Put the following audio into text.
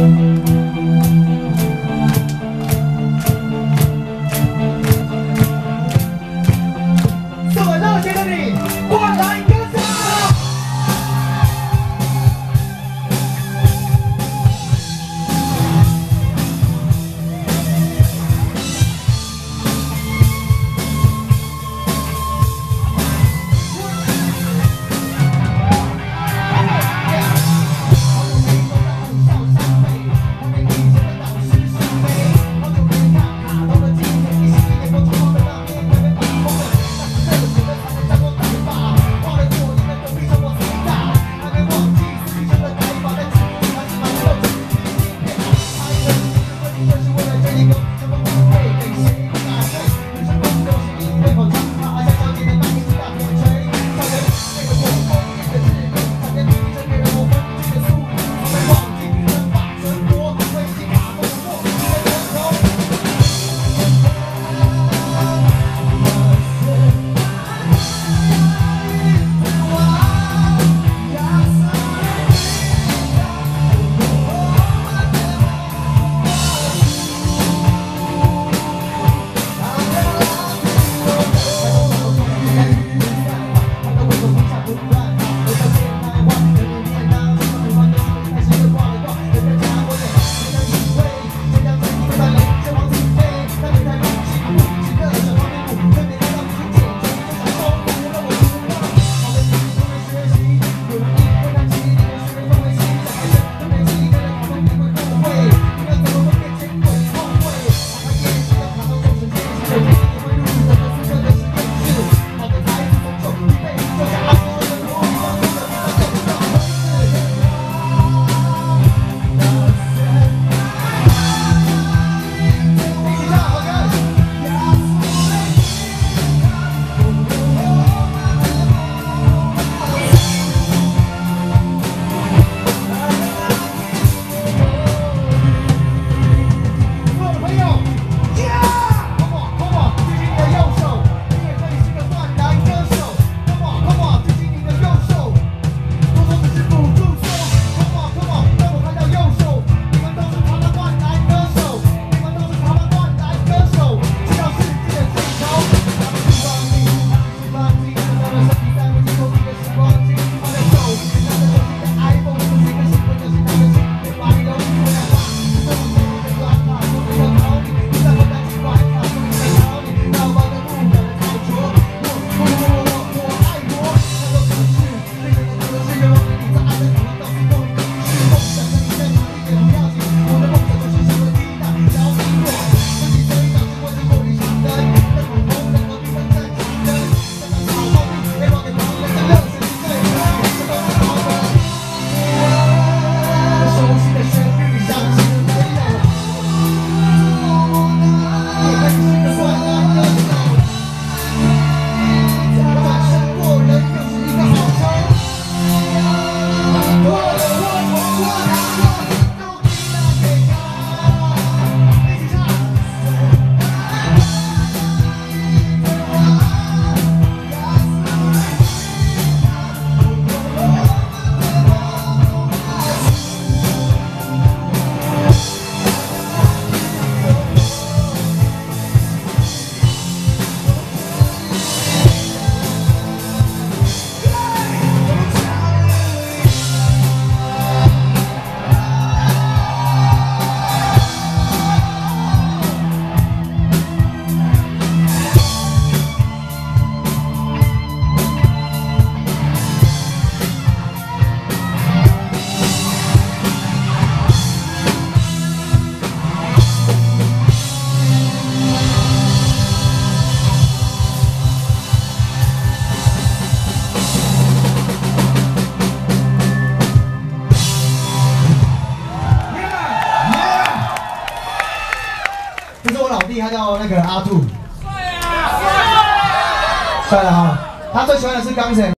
So hello, 厉害到那个阿杜，帅啊！帅啊！帅哈，他最喜欢的是钢琴。